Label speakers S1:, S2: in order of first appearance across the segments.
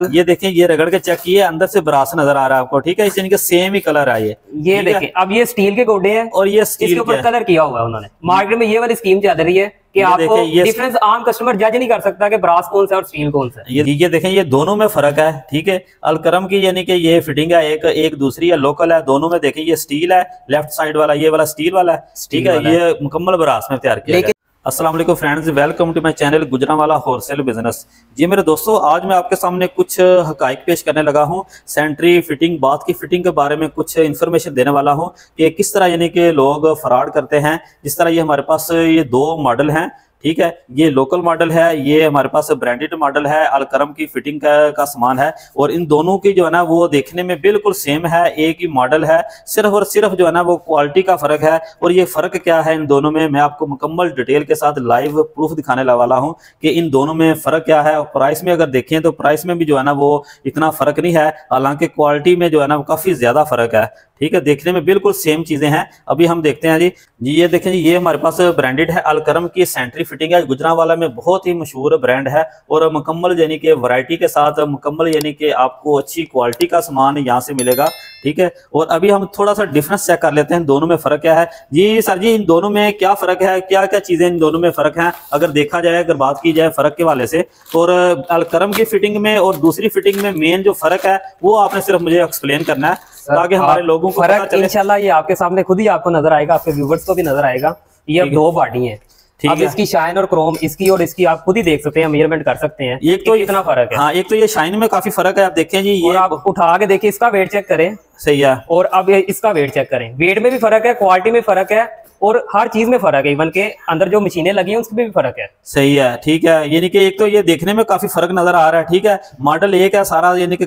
S1: ये देखें ये रगड़ के चेक किए अंदर से ब्रास नज़र आ रहा है आपको ठीक है? इस सेम ही कलर है ये
S2: ये देखें अब ये स्टील के गोडे हैं
S1: और ये स्टील
S2: इसके ऊपर कलर किया हुआ है उन्होंने। मार्केट में ये वाली स्कीम चल रही है कि आपको डिफरेंस आम कस्टमर जज नहीं कर सकता कि ब्रास कौन सा और स्टील कौन सा।
S1: ये ये देखें ये दोनों में फ़र्क है ठीक है? अलकरम की यानी कि ये फिटिंग है एक एक दूसरी है लोकल है दोनों में देखें ये स्टील है लेफ़्ट साइड वाला ये वाला स्टील वाला है ठीक है? ये मुकम्मल ब्रास में तैयार किया Aslam friends welcome to my channel गुजरा गुजरावाला होलसेल बिज़नेस जी मेरे दोस्तों, आज मैं आपके सामने कुछ हकाइक पेश करने लगा हूँ। सेंट्री फिटिंग बाथ की फिटिंग के बारे में कुछ इन्फॉर्मेशन देने वाला हूँ कि किस तरह यानी कि लोग फ्रॉड करते हैं। जिस तरह ये हमारे पास ये दो मॉडल हैं ठीक है ये लोकल मॉडल है ये हमारे पास ब्रांडेड मॉडल है अलकरम की फिटिंग का, का सामान है और इन दोनों की जो है ना वो देखने में बिल्कुल सेम है एक ही मॉडल है सिर्फ़ और सिर्फ़ जो है ना वो क्वालिटी का फ़र्क है और ये फ़र्क क्या है इन दोनों में मैं आपको मुकम्मल डिटेल के साथ लाइव प्रूफ दिखाने वाला हूँ कि इन दोनों में फ़र्क क्या है। और प्राइस में अगर देखें तो प्राइस में भी जो है ना वो इतना फ़र्क नहीं है हालाँकि क्वालिटी में जो है ना वो काफ़ी ज़्यादा फ़र्क है। ठीक है, देखने में बिल्कुल सेम चीज़ें हैं। अभी हम देखते हैं जी। जी, ये देखें जी, ये हमारे पास ब्रांडेड है। अलकरम की सेंट्री फिटिंग है। गुजरावाला में बहुत ही मशहूर ब्रांड है और मुकम्मल यानी कि वैरायटी के साथ मुकम्मल यानी कि आपको अच्छी क्वालिटी का सामान यहाँ से मिलेगा। ठीक है? और अभी हम थोड़ा सा डिफरेंस चेक कर लेते हैं दोनों में फ़र्क क्या है? जी सर जी इन दोनों में क्या फ़र्क है? क्या क्या चीज़ें इन दोनों में फ़र्क है? अगर देखा जाए अगर बात की जाए फ़र्क के वाले से और अलकरम की फिटिंग में और दूसरी फिटिंग में मेन जो फ़र्क है वो आपने सिर्फ़ मुझे एक्सप्लेन करना है ताकि हमारे लोगों को
S2: फ़र्क इंशाल्लाह ये आपके सामने खुद ही आपको नज़र आएगा आपके व्यूवर्स को भी नज़र आएगा। ये दो पार्टी है। अब इसकी शाइन और क्रोम इसकी और इसकी आप खुद ही देख सकते हैं मेज़रमेंट कर सकते हैं। एक तो इतना फ़र्क है।
S1: हाँ एक तो ये शाइन में काफ़ी फ़र्क है आप देखें जी ये
S2: आप उठा के देखिए इसका वेट चेक करें।
S1: सही है।
S2: और अब इसका वेट चेक करें। वेट में भी फ़र्क है क्वालिटी में फ़र्क है और हर चीज़ में फ़र्क है इवन के अंदर जो मशीनें लगी हैं उसमें भी फ़र्क है।
S1: सही है ठीक है। यानी कि एक तो ये देखने में काफ़ी फ़र्क नज़र आ रहा है ठीक है। मॉडल एक है सारा यानी कि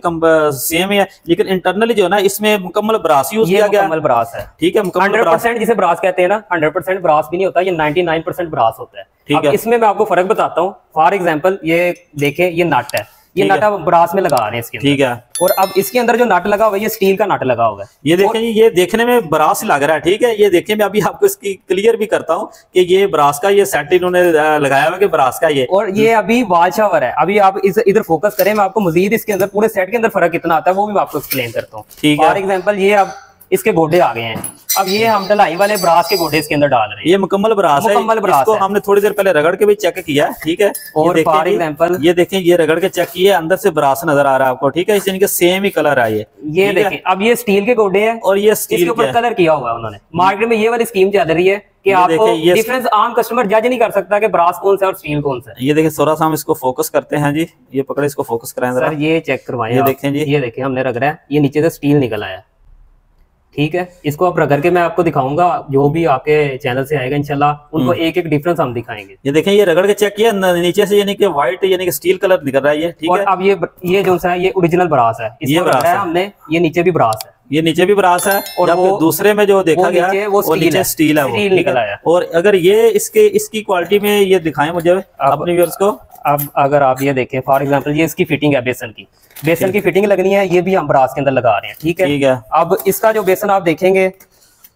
S1: सेम है लेकिन इंटरनली जो है ना इसमें मुकम्मल ब्रास यूज़ किया गया।
S2: मुकम्मल ब्रास है।
S1: ठीक है
S2: हंड्रेड परसेंट जिसे ब्रास कहते हैं ना हंड्रेड परसेंट ब्रास भी नहीं होता ये नाइनटी नाइन परसेंट ब्रास होता है। ठीक है। इसमें मैं आपको फ़र्क बताता हूँ। फॉर एग्ज़ाम्पल ये देखे ये नट है। ये नट अब ब्रास में लगा रहे हैं इसके
S1: ठीक है।
S2: और अब इसके अंदर जो नट लगा हुआ है ये स्टील का नट लगा हुआ है।
S1: ये देखें ये देखने में ब्रास लग रहा है ठीक है? ये देखें मैं अभी आपको इसकी क्लियर भी करता हूँ कि ये ब्रास का ये सेट इन्होंने लगाया हुआ कि ब्रास का ये।
S2: और ये अभी वाशावर है। अभी आप इस इधर फोकस करें मैं आपको मजीद इसके अंदर पूरे सेट के अंदर फ़र्क कितना आता है वो भी मैं आपको एक्सप्लेन करता हूँ। फॉर एग्ज़ाम्पल ये अब इसके गोडे आ गए हैं। अब ये हम ढलाई वाले ब्रास के गोडे इसके अंदर डाल रहे हैं।
S1: ये मुकम्मल ब्रास है। मुकम्मल ब्रास इसको हमने थोड़ी देर पहले रगड़ के भी चेक किया ठीक है?
S2: और फॉर एग्जांपल
S1: ये देखें ये रगड़ के चेक किए अंदर से ब्रास नज़र आ रहा है आपको ठीक है? इनके सेम ही कलर है ये
S2: देखें अब ये स्टील के गोडे हैं।
S1: और ये स्टील के
S2: ऊपर कलर किया हुआ है उन्होंने। मार्केट में ये वाली स्कीम चल रही है कि आपको डिफरेंस आम कस्टमर जज नहीं कर सकता कि ब्रास कौन सा और स्टील कौन सा
S1: ये देखिए सोरा हम इसको फोकस करते हैं जी। ये पकड़े इसको फोकस कराएँ जरा।
S2: ये चेक करवाएँ ये देखें जी। ये देखें हमने रगड़ा है ये नीचे से स्टील निकल आया। ठीक है? इसको आप रगड़ के मैं आपको दिखाऊँगा जो भी आपके चैनल से आएगा इनशाला उनको हम्म। एक एक डिफरेंस हम दिखाएँगे।
S1: ये देखें ये रगड़ के चेक किया नीचे से यानी कि व्हाइट यानी कि स्टील कलर निकल रहा है ये ठीक है?
S2: अब ये ये जो सा है ये ओरिजिनल ब्रास है। ये ब्रास है हमने ये नीचे भी ब्रास है।
S1: ये नीचे भी ब्रास है और वो दूसरे में जो देखा गया
S2: नीचे वो, वो नीचे
S1: स्टील है
S2: स्टील निकल आया।
S1: और अगर ये इसके इसकी क्वालिटी में ये दिखाएँ मुझे अपने व्यूअर्स को।
S2: अब अगर आप ये देखें फॉर एग्जांपल ये इसकी फिटिंग है बेसन की। बेसन की फिटिंग लगनी है ये भी हम ब्रास के अंदर लगा रहे हैं ठीक है?
S1: ठीक है।
S2: अब इसका जो बेसन आप देखेंगे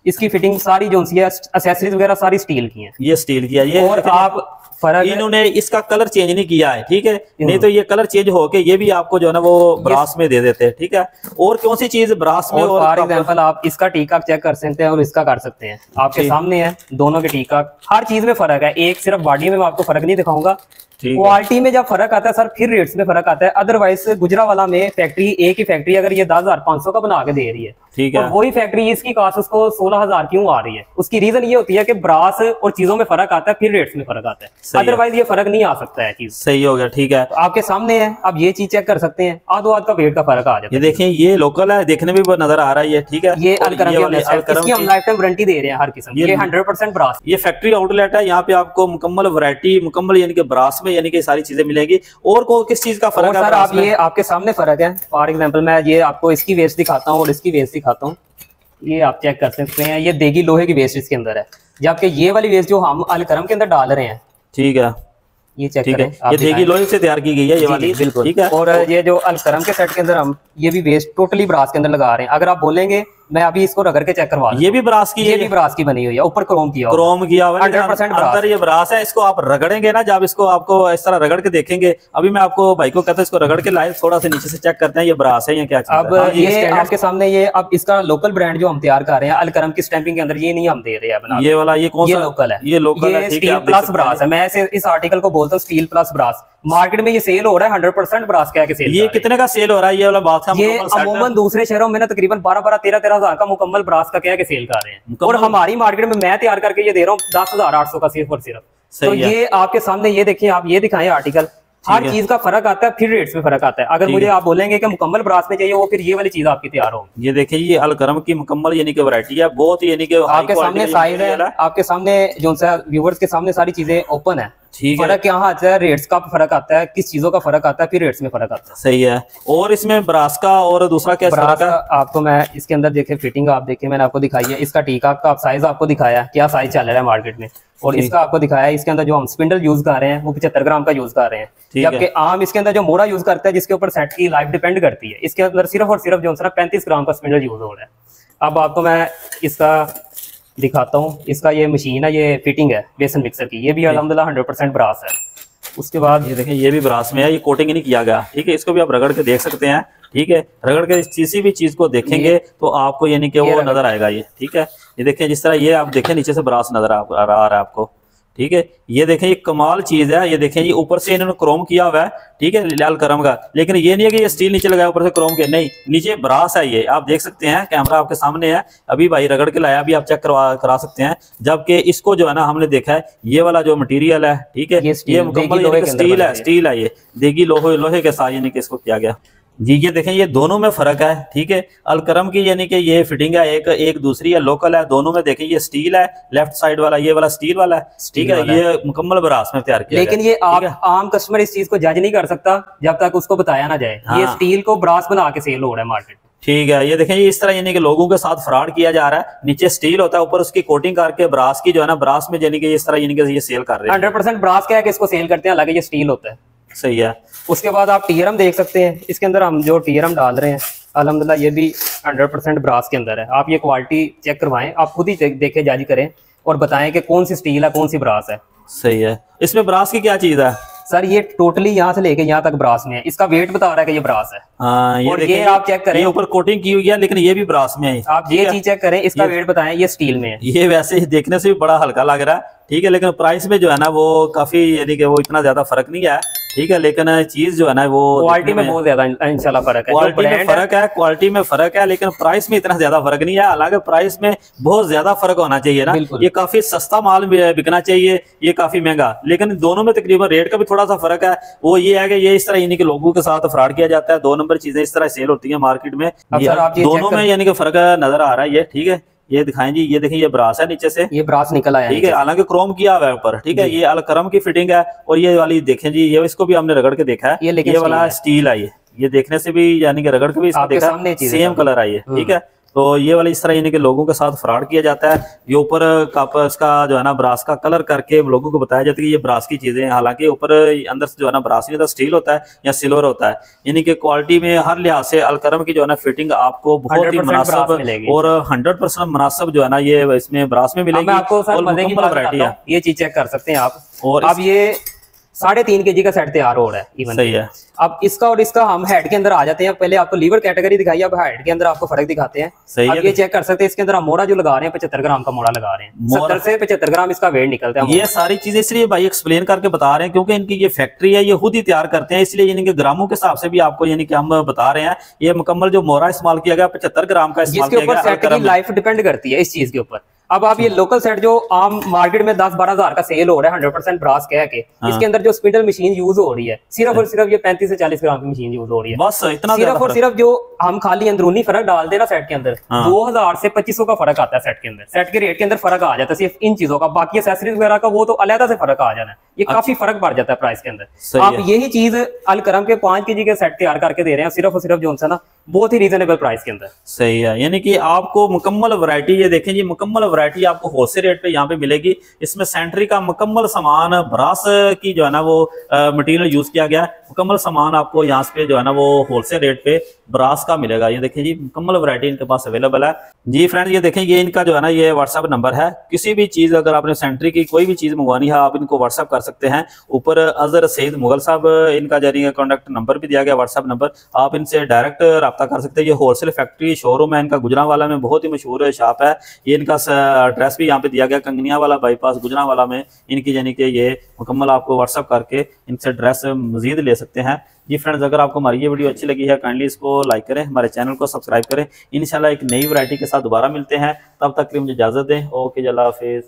S2: इसकी फिटिंग सारी जो सी है एसेसरीज वगैरह सारी स्टील की है।
S1: ये स्टील की है ये
S2: और आप
S1: फ़र्क इन्होंने इसका कलर चेंज नहीं किया है ठीक है? नहीं तो ये कलर चेंज होके ये भी आपको जो है ना वो ब्रास में दे देते हैं ठीक है? और कौन सी चीज़ ब्रास में
S2: और फॉर एग्जांपल आप इसका टीका चेक कर सकते हैं और इसका कर सकते हैं। आपके सामने है दोनों के टीका। हर चीज़ में फ़र्क है एक सिर्फ़ बॉडी में मैं आपको फ़र्क नहीं दिखाऊँगा। क्वालिटी में जब फ़र्क आता है सर फिर रेट्स में फ़र्क आता है। अदरवाइज़ गुजरा वाला में फैक्ट्री एक ही फैक्ट्री अगर ये दस हज़ार पाँच सौ का बना के दे रही है
S1: ठीक है।
S2: वही फैक्ट्री इसकी कास्ट उसको सोलह हज़ार क्यों आ रही है? उसकी रीजन ये होती है कि ब्रास और चीज़ों में फ़र्क आता है फिर रेट्स में फ़र्क आता है। अदरवाइज़ ये फ़र्क नहीं आ सकता है चीज़।
S1: सही हो गया ठीक है।
S2: तो आपके सामने है आप ये चीज़ चेक कर सकते हैं आधो आध का वेट का फ़र्क आ जाता
S1: है। देखें ये लोकल है देखने में नज़र आ रहा है ठीक है।
S2: ये हम लाइफ टाइम वारंटी दे रहे हैं हर किस्म ये हंड्रेड परसेंट ब्रास
S1: ये फैक्ट्री आउटलेट है यहाँ पे आपको मुकम्मल वरायटी मुकम्मल यानी कि ब्रास में यानी कि सारी चीज़ें मिलेगी। और को किस चीज़ का फ़र्क है
S2: आप ये आपके सामने फ़र्क है। फॉर एग्ज़ाम्पल मैं ये आपको इसकी वेस्ट दिखाता हूँ और इसकी वेस्ट दिखाता हूँ। ये आप चेक कर सकते हैं। ये देगी लोहे की वेस्ट इसके अंदर है। जबकि ये वाली वेस्ट जो हम अलक्रम के अंदर डाल रहे हैं
S1: ठीक है।
S2: ये चेक करें।
S1: ये देगी लोहे से तैयार की गई है ये वाली।
S2: बिल्कुल। ठीक है। और ये जो अलक्रम के सेट के अंदर हम ये भी वेस्ट टोटली ब्रास के अंदर लगा रहे हैं। अगर आप बोलेंगे मैं अभी इसको रगड़ के चेक करवा
S1: ये भी ब्रास की
S2: ये भी ब्रास की बनी हुई है ऊपर क्रोम किया
S1: क्रोम किया हुआ अंदर ये ब्रास है इसको आप रगड़ेंगे ना जब इसको आपको इस तरह रगड़ के देखेंगे अभी मैं आपको भाई को कहता हूँ इसको रगड़ के लाए थोड़ा सा नीचे से चेक करते हैं ये ब्रास है या क्या
S2: अब हाँ, ये आपके सामने ये अब इसका लोकल ब्रांड जो हम तैयार कर रहे हैं अलकरम की स्टैंपिंग के अंदर ये नहीं हम दे रहे हैं
S1: ये वाला ये कौन सा?
S2: लोकल है।
S1: ये लोकल है
S2: स्टील प्लस ब्रास है। मैं इस आर्टिकल को बोलता हूँ स्टील प्लस ब्रास मार्केट में ये सेल हो रहा है हंड्रेड परसेंट ब्रास क्या के सेल
S1: ये कितने का सेल हो रहा है? ये वाला बात
S2: ये अमूमन दूसरे शहरों में ना तकरीबन बारह बारह तेरह तेरह हज़ार का मुकम्मल ब्रास का क्या के सेल कर रहे हैं। और हमारी मार्केट में मैं तैयार करके ये दे रहा हूँ दस हज़ार आठ सौ का सिर्फ़ और सिर्फ़ तो ये आपके सामने ये देखिए आप ये दिखाएँ आर्टिकल हर चीज़ का फ़र्क आता है फिर रेट्स में फ़र्क आता है। अगर मुझे आप बोलेंगे कि मुकम्मल ब्रास में चाहिए वो फिर ये वाली चीज़ आपकी तैयार होगी।
S1: ये देखिए ये अलकरम की मुकम्मल यानी कि वैरायटी है बहुत यानी कि
S2: आपके सामने साइज़ है आपके सामने जो व्यूवर्स के सामने सारी चीज़ें ओपन है। ठीक है। फ़र्क यहाँ आता है रेट्स का फ़र्क आता है किस चीज़ों का फ़र्क आता है फिर रेट्स में फ़र्क आता है।
S1: सही है। और इसमें ब्रास का और दूसरा क्या
S2: ब्रास का आपको मैं इसके अंदर देखे फिटिंग आप देखे मैंने आपको दिखाई है। इसका टीका का साइज़ आपको दिखाया क्या साइज़ चल रहा है मार्केट में। और इसका आपको दिखाया है इसके अंदर जो हम स्पिंडल यूज़ कर रहे हैं वो पचहत्तर ग्राम का यूज़ कर रहे हैं। जबकि आम इसके अंदर जो मोड़ा यूज़ करता है जिसके ऊपर सेट की लाइफ डिपेंड करती है इसके अंदर सिर्फ़ और सिर्फ़ जो पैंतीस ग्राम का स्पिंडल यूज़ हो रहा है। अब आपको मैं इसका दिखाता हूँ। इसका ये मशीन है ये फिटिंग है बेसन मिक्सर की। ये भी अलहमदिल्ला हंड्रेड परसेंट ब्रास है। उसके बाद
S1: ये देखें ये भी ब्रास में है ये कोटिंग नहीं किया गया। ठीक है इसको भी आप रगड़ के देख सकते हैं। ठीक है रगड़ के किसी भी चीज़ को देखेंगे तो आपको यानी कि वो नज़र आएगा ये। ठीक है ये देखें जिस तरह ये आप देखें नीचे से ब्रास नज़र आ रहा है आपको। ठीक है? ये देखें ये कमाल चीज़ है। ये देखें ये ऊपर से इन्होंने क्रोम किया हुआ है। ठीक है? लाल करम का। लेकिन ये नहीं है कि ये स्टील नीचे लगाया ऊपर से क्रोम के नहीं नीचे ब्रास है ये। आप देख सकते हैं कैमरा आपके सामने है। अभी भाई रगड़ के लाया अभी आप चेक करवा करा सकते हैं। जबकि इसको जो है ना हमने देखा है ये वाला जो मटीरियल है ठीक है? ये मुकम्मल स्टील है स्टील है ये। देगी लोहे लोहे के साथ यानी कि इसको किया गया। जी ये देखें ये दोनों में फ़र्क है ठीक है? अलकरम की यानी कि ये फिटिंग है एक एक दूसरी है लोकल है दोनों में देखें ये स्टील है लेफ़्ट साइड वाला ये वाला स्टील वाला है ठीक है? ये मुकम्मल बरास में तैयार किया
S2: लेकिन ये आप आम कस्टमर इस चीज़ को जज नहीं कर सकता जब तक उसको बताया ना जाए। हाँ। ये स्टील को ब्रास बना के सेल हो रहा है मार्केट
S1: ठीक है ये देखें ये इस तरह यानी कि लोगों के साथ फ्रॉड किया जा रहा है नीचे स्टील होता है ऊपर उसकी कोटिंग करके ब्रास की जो है ना ब्रास में यानी कि इस तरह यानी कि ये सेल कर रहे हैं।
S2: हंड्रेड परसेंट ब्रास क्या है कि इसको सेल करते हैं अलग ये स्टील होता है।
S1: सही है।
S2: उसके बाद आप टीयरम देख सकते हैं। इसके अंदर हम जो टीयरम डाल रहे हैं अलहमदिल्ला ये भी 100 परसेंट ब्रास के अंदर है। आप ये क्वालिटी चेक करवाएँ आप खुद ही देखे जारी करें और बताएँ कि कौन सी स्टील है कौन सी ब्रास है।
S1: सही है। इसमें ब्रास की क्या चीज़ है?
S2: सर ये टोटली यहाँ से लेके यहाँ तक ब्रास में है। इसका वेट बता रहा है कि ये ब्रास है।
S1: हाँ ये, और ये आप चेक करें। ऊपर कोटिंग की हुई है लेकिन ये भी ब्रास में है।
S2: आप ये चीज़ चेक करें इसका वेट बताएँ ये स्टील में है।
S1: ये वैसे देखने से भी बड़ा हल्का लग रहा है। ठीक है लेकिन प्राइस में जो है ना वो काफ़ी यानी कि वो इतना ज़्यादा फ़र्क नहीं है ठीक है लेकिन चीज़ जो है ना वो
S2: क्वालिटी में बहुत ज़्यादा इंशाल्लाह फ़र्क है।
S1: क्वालिटी में फ़र्क है क्वालिटी में फ़र्क है लेकिन प्राइस में इतना ज़्यादा फ़र्क नहीं है। हालाँकि प्राइस में बहुत ज़्यादा फ़र्क होना चाहिए ना। ये काफ़ी सस्ता माल बिकना चाहिए ये काफ़ी महँगा। लेकिन दोनों में तकरीबन रेट का भी थोड़ा सा फ़र्क है। वो ये है कि ये इस तरह यानी कि लोगों के साथ फ्रॉड किया जाता है। दो नंबर चीज़ें इस तरह सेल होती है मार्केट में। दोनों में यानी कि फ़र्क नज़र आ रहा है। ये ठीक है। ये दिखाएँ जी ये देखें ये ब्रास है नीचे से।
S2: ये ब्रास निकल आया
S1: ठीक है हालाँकि क्रोम किया हुआ है ऊपर ठीक है ये अलक्रम की फिटिंग है और ये वाली देखें जी ये इसको भी हमने रगड़ के देखा है। ये, ये वाला स्टील आई है ये। ये देखने से भी यानी कि रगड़ के भी इसको देखा सेम कलर आई है ठीक है। तो ये वाला इस तरह यानी कि लोगों के साथ फ्रॉड किया जाता है। ये ऊपर इसका जो है ना ब्रास का कलर करके लोगों को बताया जाता है कि ये ब्रास की चीज़ें हैं। हालाँकि ऊपर अंदर से जो है ना ब्रास नहीं होता स्टील होता है या सिल्वर होता है। यानी कि क्वालिटी में हर लिहाज से अलकरम की जो है ना फिटिंग आपको बहुत ही मुनासब और हंड्रेड परसेंट मुनासब जो है ना ये इसमें ब्रास में मिलेगी
S2: आपको ये चीज़ चेक कर सकते हैं आप। और अब ये साढ़े तीन के जी का सेट तैयार हो रहा है इवन
S1: सही है।
S2: अब इसका और इसका हम हेड के अंदर आ जाते हैं। पहले आपको लीवर कैटेगरी दिखाई अब हेड के अंदर आपको फ़र्क दिखाते हैं। सही अब है। ये चेक कर सकते हैं इसके अंदर हम मोड़ा जो लगा रहे हैं पचहत्तर ग्राम का मोड़ा लगा रहे हैं। सत्तर से पचहत्तर ग्राम इसका वेट निकलता है
S1: ये सारी चीज़ें इसलिए भाई एक्सप्लेन करके बता रहे हैं क्योंकि इनकी ये फैक्ट्री है ये खुद ही तैयार करते हैं इसलिए यानी कि ग्रामों के हिसाब से भी आपको यानी कि हम बता रहे हैं। ये मुकम्मल जो मोरा इस्तेमाल किया गया पचहत्तर ग्राम का
S2: इस्तेमाल किया गया लाइफ डिपेंड करती है इस चीज़ के ऊपर। अब आप ये लोकल सेट जो आम मार्केट में दस बारह हज़ार का सेल हो रहा है हंड्रेड परसेंट ब्रास कह के हाँ। इसके अंदर जो स्पिंडल मशीन यूज़ हो रही है सिर्फ़ और सिर्फ़ ये पैंतीस से चालीस ग्राम की मशीन यूज़ हो रही है।
S1: बस इतना
S2: सिर्फ़ और सिर्फ़ जो हम खाली अंदरूनी फ़र्क डाल देना सेट के अंदर हाँ। दो हज़ार से पच्चीस का फ़र्क आता है सेट के अंदर। सेट के रेट के अंदर फ़र्क आ जाता है सिर्फ़ इन चीज़ों का बाकी एसेसरीज वगैरह का वो तो अलहदा से फ़र्क आ जाना है। ये अच्छा। काफ़ी फ़र्क बढ़ जाता है प्राइस के अंदर। आप यही चीज़ अलकरम के पाँच के जी के सेट तैयार करके दे रहे हैं सिर्फ़ और सिर्फ़ जो ना बहुत ही रीजनेबल प्राइस के अंदर।
S1: सही है, यानी कि आपको मुकम्मल वैरायटी ये देखें जी, मुकम्मल वैरायटी आपको होलसेल रेट पे यहाँ पे मिलेगी। इसमें सेंट्री का मुकम्मल सामान ब्रास की जो है ना वो मटेरियल यूज़ किया गया। है मुकम्मल सामान आपको यहाँ पे जो है ना वो होलसेल रेट पे ब्रास का मिलेगा। ये देखें जी, मुकम्मल वरायटी इनके पास अवेलेबल है। जी फ्रेंड ये देखें, ये इनका जो है ना ये व्हाट्सअप नंबर है। किसी भी चीज़ अगर आपने सेंट्री की कोई भी चीज़ मंगवानी है, आप इनको व्हाट्सअप कर सकते हैं। ऊपर अजहर सईद मुगल साहब, इनका जारी कॉन्टेक्ट नंबर भी दिया गया व्हाट्सएप नंबर आप इनसे डायरेक्ट रब्ता कर सकते हैं। ये होलसेल फैक्ट्री शोरूम है, इनका गुजरा वाला में बहुत ही मशहूर शॉप है। ये इनका एड्रेस भी यहाँ पे दिया गया कंगनिया वाला बाईपास गुजरा वाला में। इनकी यानी कि ये मुकम्मल आपको व्हाट्सअप करके इनसे ड्रेस मजीद ले सकते हैं। जी फ्रेंड्स अगर आपको हमारी ये वीडियो अच्छी लगी है काइंडली इसको लाइक करें, हमारे चैनल को सब्सक्राइब करें। इंशाल्लाह एक नई वरायटी के साथ दोबारा मिलते हैं। तब तक के मुझे इजाज़त दें। ओके जल्ला हाफिज़।